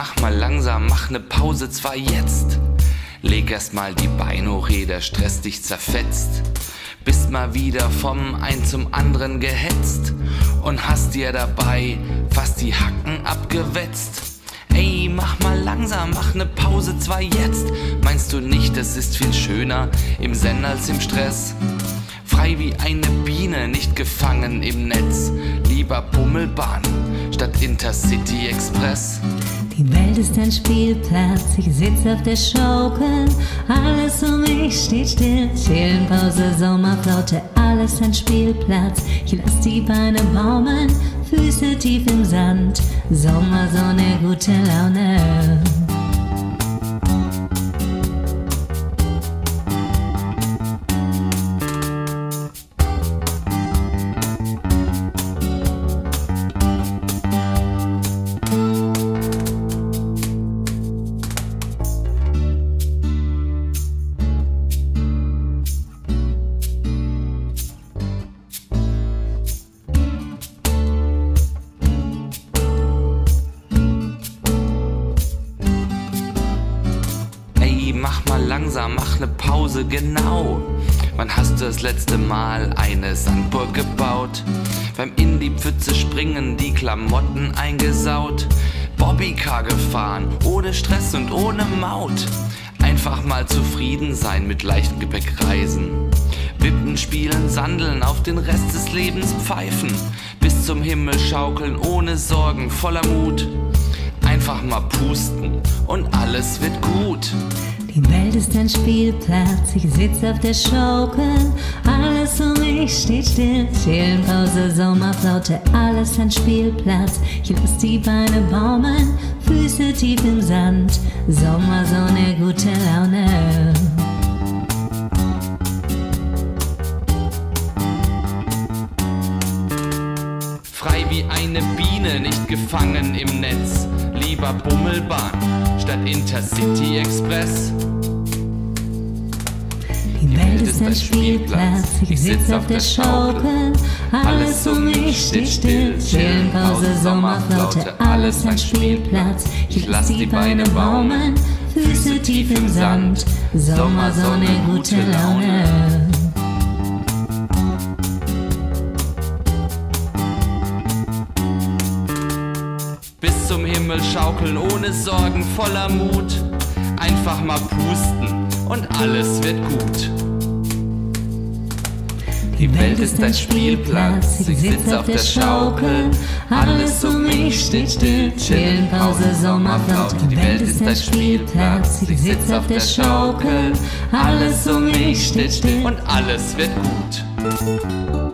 mach mal langsam, mach ne Pause, zwar jetzt. Leg erst mal die Beine hoch, Stress dich zerfetzt. Bist mal wieder vom ein zum anderen gehetzt und hast dir dabei fast die Hacken abgewetzt. Ey, mach mal langsam, mach ne Pause, zwar jetzt. Meinst du nicht, es ist viel schöner im Zen als im Stress? Frei wie eine Biene, nicht gefangen im Netz. Lieber Bummelbahn statt Intercity Express. Die Welt ist ein Spielplatz, ich sitz auf der Schaukel. Alles um mich steht still. Chillen, Pause, Sommerflaute, alles ein Spielplatz. Ich lass die Beine baumeln, Füße tief im Sand. Sommersonne, gute Laune. Mach mal langsam, mach ne Pause, genau. Wann hast du das letzte Mal eine Sandburg gebaut? Beim in die Pfütze springen, die Klamotten eingesaut. Bobbycar gefahren, ohne Stress und ohne Maut. Einfach mal zufrieden sein mit leichtem Gepäck reisen. Wippen, spielen, sandeln, auf den Rest des Lebens pfeifen. Bis zum Himmel schaukeln, ohne Sorgen, voller Mut. Einfach mal pusten und alles wird gut. Die Welt ist ein Spielplatz, ich sitz auf der Schaukel. Alles um mich steht still. Chillen, Pause, Sommerflaute, alles ein Spielplatz. Ich lass die Beine baumeln, Füße tief im Sand. Sommersonne, gute Laune. Frei wie eine Biene, nicht gefangen im Netz. Lieber Bummelbahn statt Intercity Express. Ein Spielplatz, ich sitz auf der Schaukel. Alles um mich steht still. Chillen, Pause, Sommerflaute, alles ein Spielplatz. Ich lass die Beine baumeln, Füße tief im Sand. Sommersonne, gute Laune. Bis zum Himmel schaukeln ohne Sorgen, voller Mut. Einfach mal pusten und alles wird gut. Die Welt ist ein Spielplatz, ich sitz auf der Schaukel. Alles um mich steht still, chillen, Pause, Sommerflaute. Die Welt ist ein Spielplatz, ich sitz auf der Schaukel. Alles um mich steht still und alles wird gut.